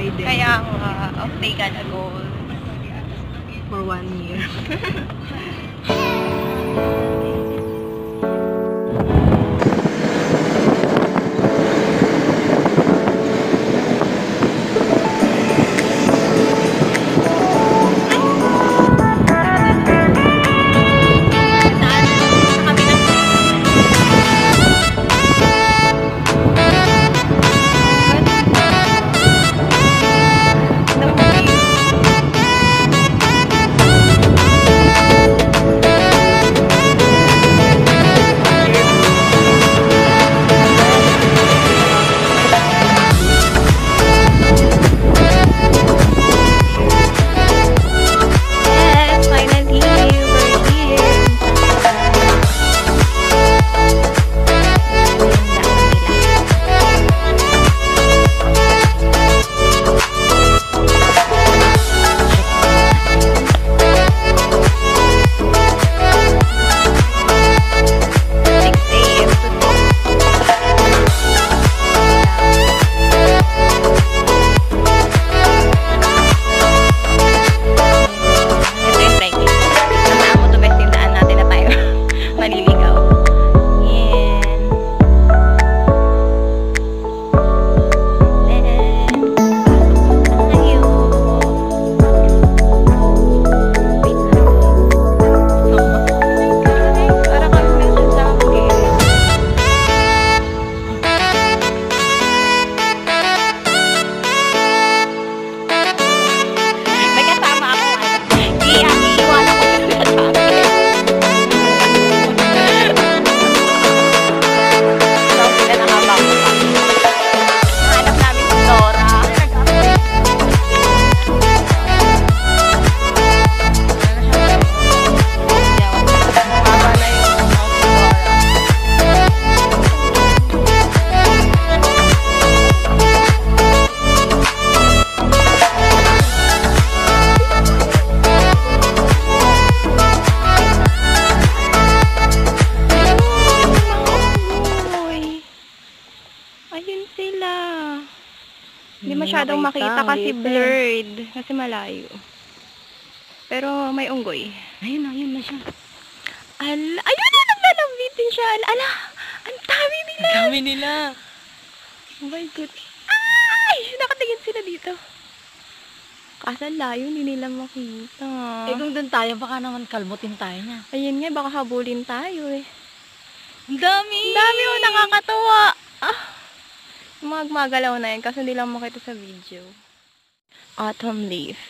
nag-try din. Kaya uh, off day ka na goal. For one year. masyadong makita kasi blurred. Kasi malayo. Pero may unggoy. Ayun ayun na siya. Al ayun na, naglalambit din siya. Al ala, ang dami nila. Dami nila. Oh my God. Ay! Nakatingin sila dito. Kaso ang layo, hindi nila makita. Eh kung doon tayo, baka naman kalmutin tayo niya. Ayun nga, baka habulin tayo eh. Ang dami! Ang dami oh, nakakatawa. Gumagalaw na yun kasi hindi lang makita sa video. Autumn leaf.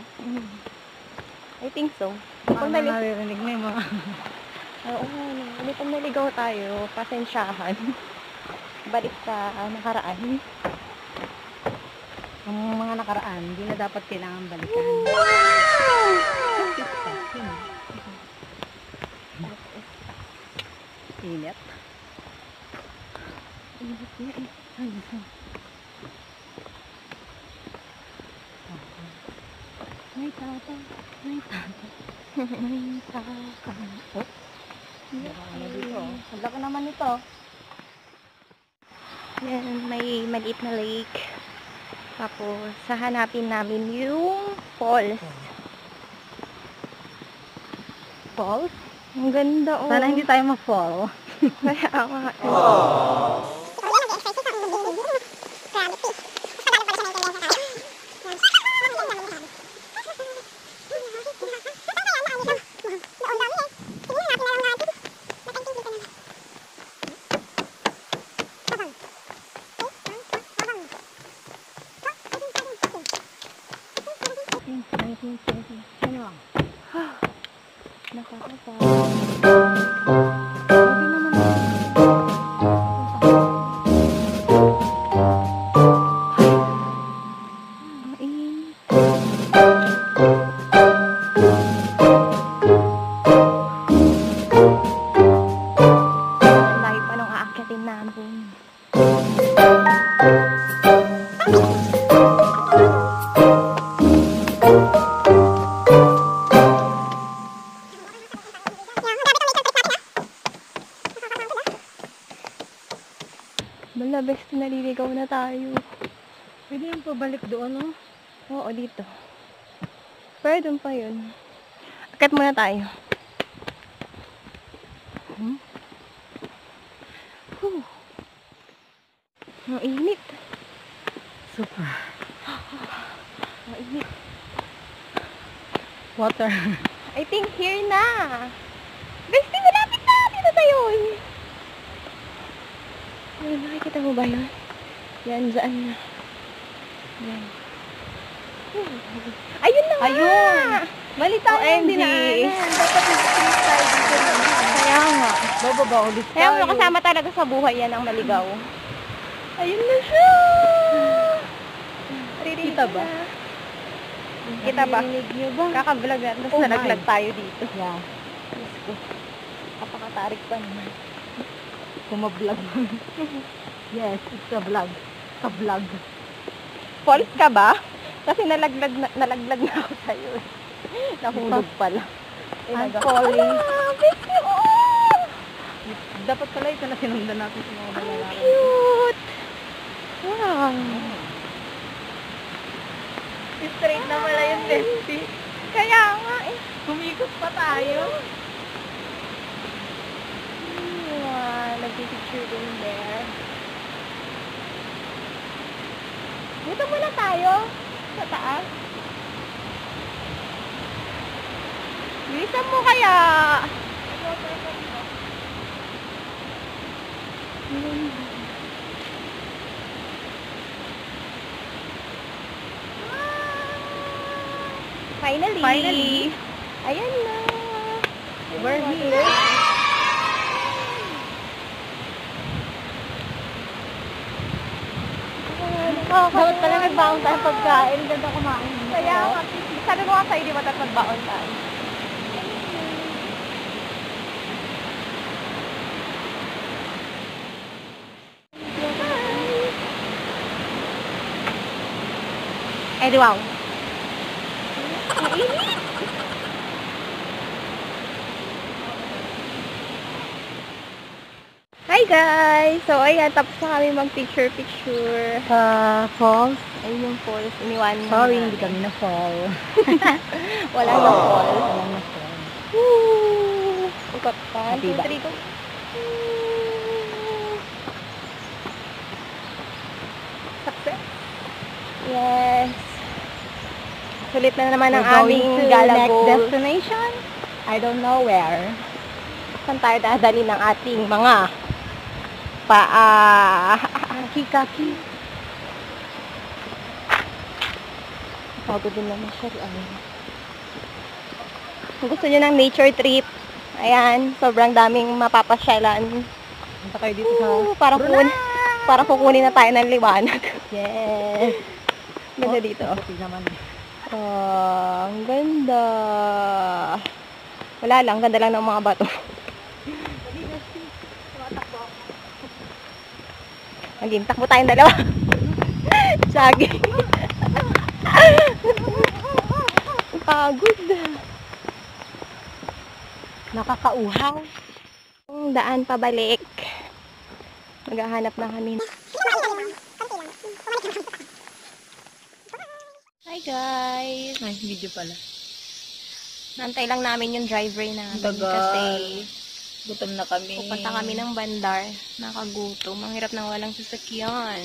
Dito? I think so. Kung nali- naririnig mo yung mga... Oo, ano, hindi pag naligaw tayo, pasensyahan. Balik sa ah, nakaraan. Ang mga nakaraan, hindi na dapat kailangan balikan. Init. May tata, may tata, may tata. Oh, ano dito? Ang laki naman ito. Yan, may maliit na lake. Tapos, sahanapin namin yung falls. Falls? Ang ganda, oh. Sana hindi tayo ma-fall. Kaya nga. Ano lang? Nakakasama. Oo, dito. Pero doon pa yun. Akat muna tayo. Hmm? Whew. Ang init. Super. Ang init. Water. I think here na. Bestie, malapit na. Dito tayo. Ayun, nakikita mo ba yun? Yan, dyan na. Yan. Ayun na nga! Ayun! Mali tayo OMG. yung dinaanan. Dapat tayo dito lang. Kaya nga. Bababa ulit Kaya nga kasama talaga sa buhay yan ang maligaw. Ayun na siya! Naririnig Kita ba? na. Kita ba? Narinig niyo ba? Kaka-vlog na. Tapos Oh my. nalaglag tayo dito. Yeah. Diyos ko. Kapakatarik pa naman. Kumablog. yes, it's a vlog. A vlog. False ka ba? Kasi nalaglag na, nalaglag na ako sa'yo. eh. Nahulog pala. I'm falling. Oh! Dapat pala ito na sinundan natin sa mga Ang balalaki. cute! Wow! Straight na pala yung bestie. Kaya nga eh. Kumikot pa tayo. Wow, nagpipicture din there. Dito muna tayo. Taas. Bilisan mo kaya. Finally. Finally. Ayan na. We're here. Dapat pala nagbaong tayo pagkain. Ganda kumain. Kaya, nga, sabi ko nga sa'yo, di ba dapat magbaon tayo? Eh, di wow. Ang init! Hi guys! So ayan, tapos na kami mag-picture-picture. Sa falls. Ayun yung falls, iniwan Sorry, na. hindi kami na-fall. Wala na fall. Wala na-fall. Woo! Ukot pa. Diba? go. Success. Yes. Sulit na naman ang aming gala next goal. destination. I don't know where. Saan tayo dadali ng ating mga paa. Kaki-kaki. Pagod din naman siya. Kung gusto nyo ng nature trip, ayan, sobrang daming mapapasyalan. Punta kayo dito sa... Ooh, parang, kun, parang kukunin na tayo ng liwanag. Yes. Ganda Oh, dito. Puti naman. Oh, ang ganda. Wala lang, ganda lang ng mga bato. Maging takbo tayong dalawa. Sagi. Pagod. Nakakauhaw. Ang daan pabalik. Maghahanap na kami. Hi guys! Ay, video pala. Nantay lang namin yung driver namin Tagal. kasi Gutom na kami. pupunta kami ng bandar. Nakagutom. Ang hirap nang walang sasakyan.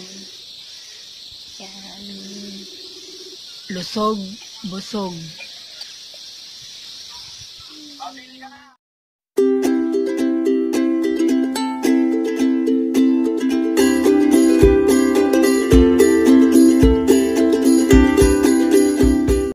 Yan. Lusog, busog.